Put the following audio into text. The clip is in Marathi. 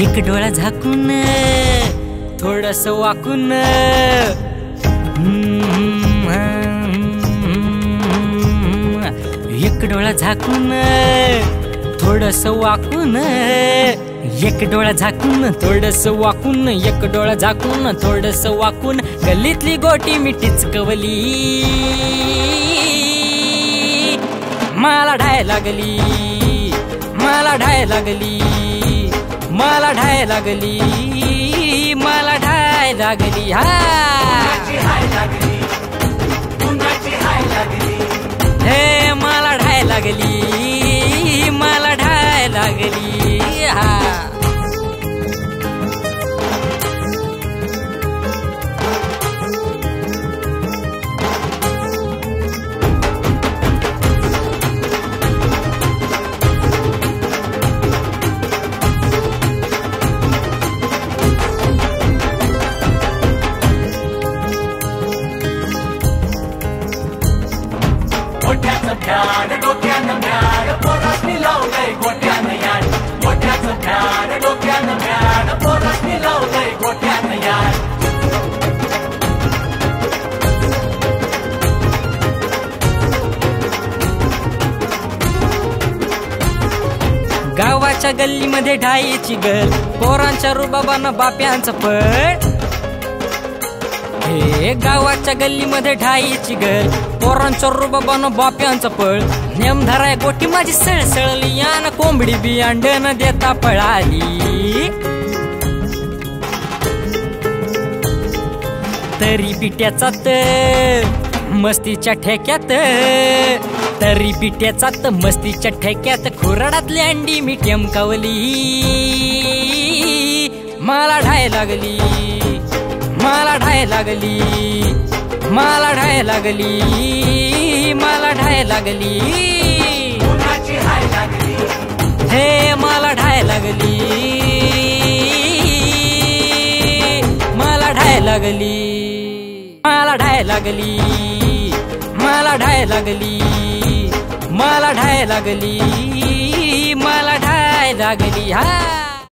एक डोळा झाकून थोडस वाकून. एक डोळा झाकून थोडस वाकून. एक डोळा झाकून थोडस वाकून. एक डोळा झाकून थोडस वाकून. गल्लीतली गोटी मिठीच कवली. मला ढाय लागली मला ढाय लागली. मला ढाय लागली मला ढाय लागली. हा. डोक्यानं पोरासनी लावलंय गोट्यानं गोट्याचं डोक्यानं पोरासनी लावलंय गोट्यानं गावाच्या गल्लीमध्ये ढाईची गल पोरांच्या रुबाबानं बाप्यांचं पड हे गावाच्या गल्लीमध्ये ढाईची गल पोरांच्या रुबाबानं बाप्यांचं पळ. नेमधराय गोटी माझी सळसळली यान कोंबडी बी अंडन देता पळाली. तरी पिट्याचा त मस्तीच्या ठेक्यात. तरी पिट्याचा त मस्तीच्या ठेक्यात खुराडातली अंडी मी टेमकावली. मला ढाय लागली मला ढाय लागली. मला ढाय लागली मला ढाय लागली. हे मला ढाय लागली मला ढाय लागली. मला ढाय लागली मला ढाय लागली मला ढाय लागली मला ढाय लागली. हा.